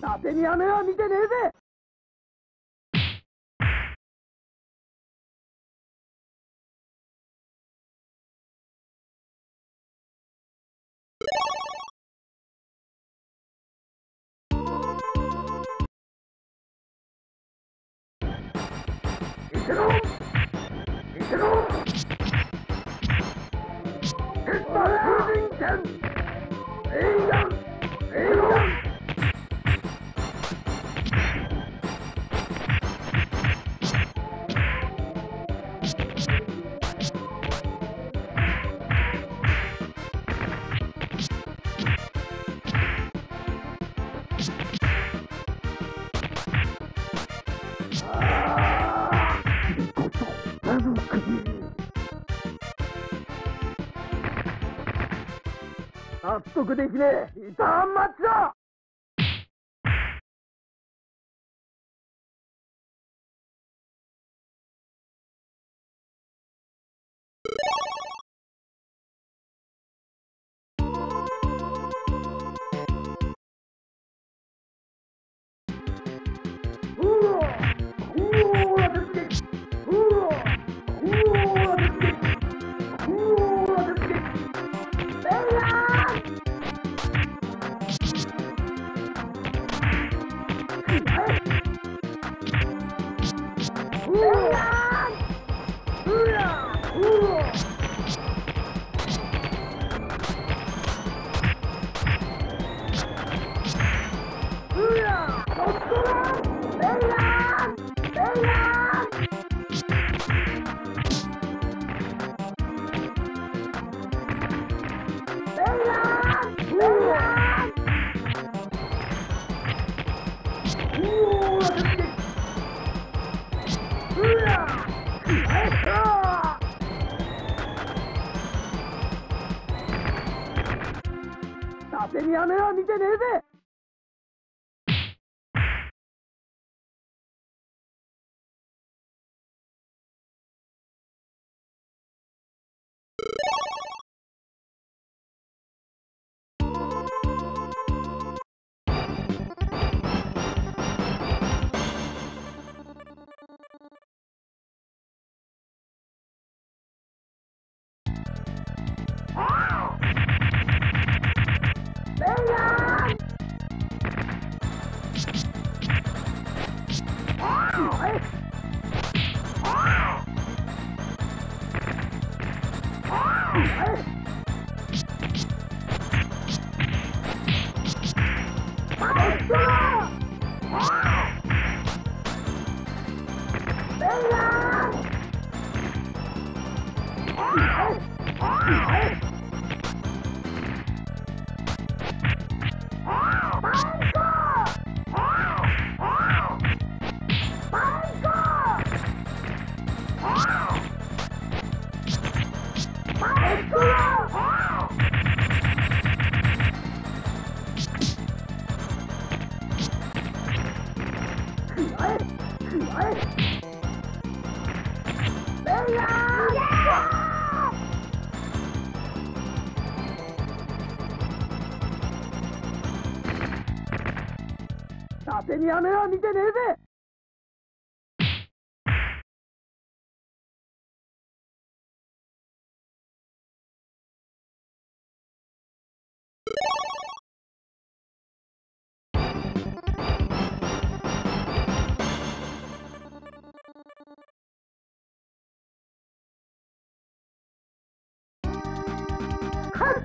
縦に雨は見てねえぜ。Get away! 納得できねえ。リターンマッチだ！縦に雨は見てねえぜ縦に雨は見てねえぜど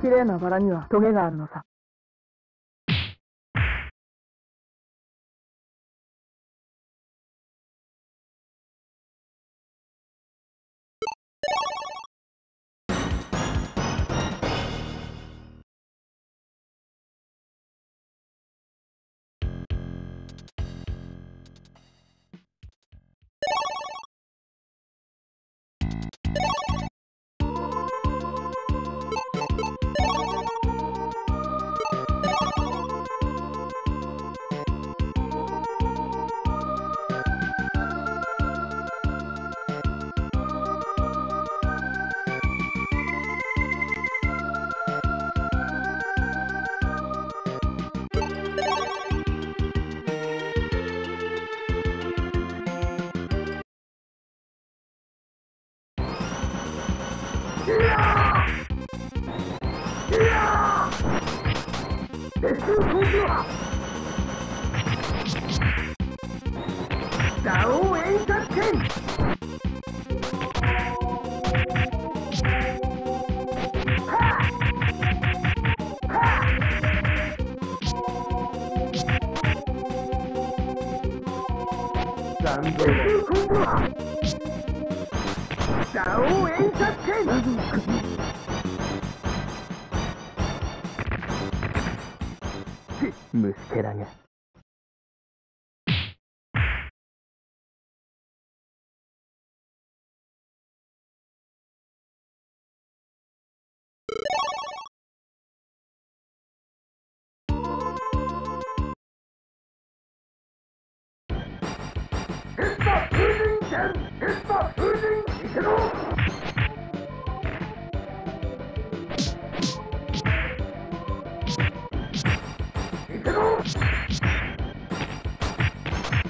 綺麗なバラにはトゲがあるのさ。残虫けらが。It's the freezing, Jen! It's the freezing, Ichiro!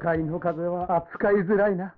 赤い風は扱いづらいな。